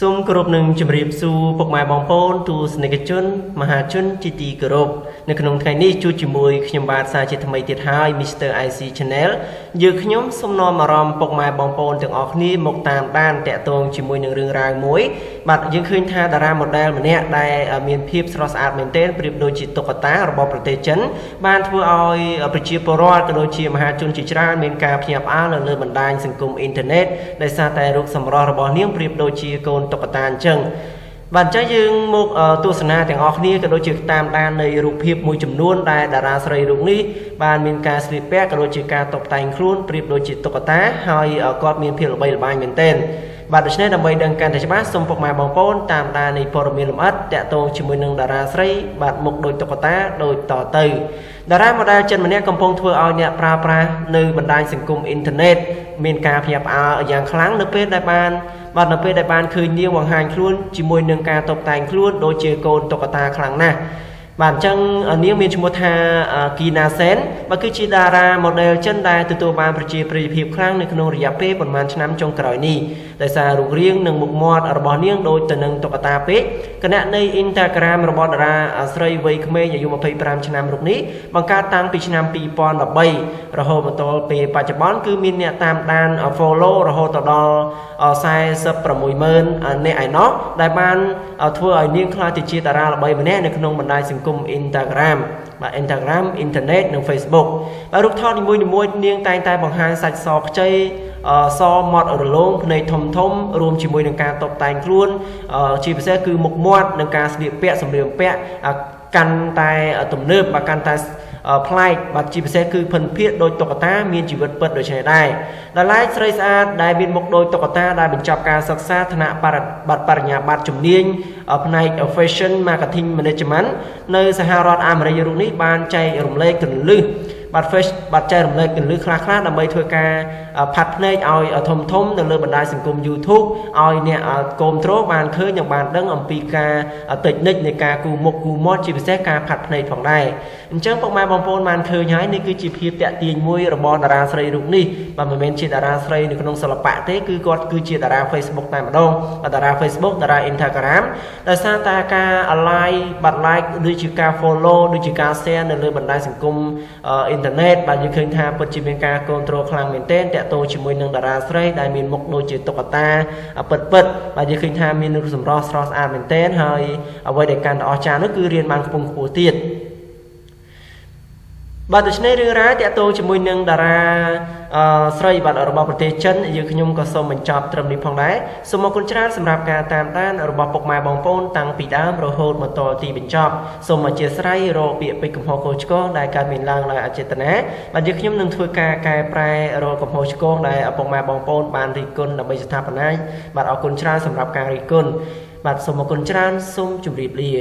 សូមគោរពនឹងជម្រាបសួរពុកម៉ែបងប្អូនទូសនិកជន មហាជនជាទីគោរពនៅក្នុងថ្ងៃនេះជួបជាមួយខ្ញុំបាទសាជាថ្មីទៀតហើយ Mr IC Channel យើងខ្ញុំសូមនាំអារម្មណ៍ពុកម៉ែបងប្អូនទាំងអស់គ្នាមកតាមដានតាក់ទងជាមួយនឹងរឿងរ៉ាវមួយ បាទយើងឃើញថាតារា model ម្នាក់ដែលមានភាពស្រស់ស្អាតមែនទែនប្រៀបដូចជាតុក្កតារបស់ប្រទេសចិន បានធ្វើឲ្យប្រជាពលរដ្ឋក៏ដូចជាមហាជនជាច្រើនមានការភ្ញាក់ផ្អើលនៅលើបណ្ដាញសង្គមអ៊ីនធឺណិតដោយសារតែរូបសម្រស់របស់នាងប្រៀបដូចជាកូនតុក្កតាអញ្ចឹងបាទអញ្ចឹងយើងមកទស្សនាទាំងអស់គ្នាក៏ដូចជាតាមដាននៃរូបភាពមួយចំនួនដែលតារាស្រីរូបនេះបានមានការស្លៀកពាក់ក៏ដូចជាការតុបតែងខ្លួនប្រៀបដូចជាតុក្កតាហើយគាត់មានភាពល្បីល្បាញមែនទែនបាទដូច្នេះដើម្បីដឹងកាន់តែច្បាស់សូមពុកម៉ែបងប្អូនតាមដាននៃព័ត៌មានលម្អិតតាក់ទងជាមួយនឹងតារាស្រីបាទមុខដូចតុក្កតាដូចតទៅតារា model ចិនម្នាក់កំពុងធ្វើឲ្យអ្នកប្រើប្រាស់នៅបណ្ដាញសង្គមអ៊ីនធឺណិត មានការភ្ញាក់ផ្អើលយ៉ាងខ្លាំងនៅពេលដែលបានបាទនៅពេលដែលបានឃើញនាងបង្ហាញខ្លួនជាមួយនឹងការតុបតែងខ្លួនដូចជាកូនតុក្កតាខ្លាំងណាស់ បាទអញ្ចឹងនាងមានឈ្មោះថាគីណាសែនបាទគឺជាតារា model ចិនដែលទទួលបានប្រជាប្រិយភាពខ្លាំងនៅក្នុងរយៈពេលប្រហែលឆ្នាំចុងក្រោយនេះដោយសាររូបរាងនិងមុខមាត់របស់នាងដូចទៅនឹងតុក្កតាពេកគណៈនៃ Instagram របស់តារាស្រីវ័យក្មេងអាយុ25ឆ្នាំរូបនេះបង្កើតតាំងពីឆ្នាំ2013រហូតមកដល់ពេលបច្ចុប្បន្នគឺមានអ្នកតាមដាន follow រហូតដល់460,000នាក់ឯណោះដែលបានធ្វើឲ្យនាងក្លាយទៅជាតារាល្បីម្នាក់នៅក្នុងបណ្ដាញសង្គម Instagram បាទ Instagram អ៊ីនធឺណិតនិង Facebook ហើយរូបថតនីមួយៗនាងតែងតែបង្ហាញសាច់សខ្ចីសមាត់រលោងភ្នែកធំធំរួមជាមួយនឹងការតបតែងខ្លួនជាពិសេសគឺមុខមាត់និងការស្លៀកពាក់សម្លៀកបំពាក់កាន់តែទំនើបបាទកាន់តែ ប្លែកបាទជាពិសេសគឺភិនភាកដោយតុក្កតាមានជីវិតពិតដូចនេះដែរដល់ឡែកស្រីស្អាតដែលមានមុខដោយតុក្កតាដែលបញ្ចប់ការសិក្សាថ្នាក់បរិបរិញ្ញាបត្រជំនាញផ្នែក Fashion Marketing Management នៅសហរដ្ឋអាមេរិករូបនេះបានចែករំលែកកលឹះ បាទ Face បាទចែករំលែកកលឹះខ្លះៗដើម្បីធ្វើការផាត់ភ្នែកឲ្យធំធំនៅលើបណ្ដាញសង្គម YouTube ឲ្យអ្នកគ្រប់គ្រងបានឃើញនិងបានដឹងអំពីការតិចនិចនៃការគូមុខគូមាត់ជាពិសេសការផាត់ភ្នែកផងដែរអញ្ចឹងពុកម៉ែបងប្អូនបានឃើញហើយនេះគឺជាភាពតាក់ទាញមួយរបស់តារាស្រីរូបនេះបាទមិនមែនជាតារាស្រីនៅក្នុងសិល្បៈទេគឺគាត់គឺជាតារា Facebook តែម្ដងតារា Facebook តារា Instagram ដោយសារតែការ like បាត់ like ដូចជាការ follow ដូចជាការ share នៅលើបណ្ដាញសង្គមអ៊ីនធឺណិតបាទយើងឃើញថាពិតជាមានការគ្រប់គ្រងខ្លាំងមែនទែនតាក់ទងជាមួយនឹងតារាស្រីដែលមានមុខដូចជាតុក្កតាពិតពិតបាទយើងឃើញថាមានរូបសម្រស់ស្រស់ស្អាតមែនទែនហើយអ្វីដែលកាន់តែអស្ចារ្យនោះគឺរៀនបានខ្ពង់ខ្ពស់ទៀតបាទដូច្នេះរឿងរ៉ាវតាក់ទងជាមួយនឹងតារា អឺស្រីបាទរបស់ប្រទេសចិនយើងខ្ញុំក៏សូមបញ្ចប់ត្រឹមនេះផងដែរសូមអរគុណច្រើនសម្រាប់ការតាមដានរបស់ពុកម៉ែបងប្អូនតាំងពីដើមរហូតមកដល់ទីបញ្ចប់សូមអធិស្ឋានរកពាក្យពេចន៍កំហុសខុសឆ្គងដែលកើតមានឡើងដោយអចេតនាបាទយើងខ្ញុំនឹងធ្វើការកែប្រែរកកំហុសឆ្គងដែលពុកម៉ែបងប្អូនបានរិះគន់ដើម្បីស្ថាបនាបាទអរគុណច្រើនសម្រាប់ការរិះគន់បាទសូមអរគុណច្រើនសូមជម្រាបលា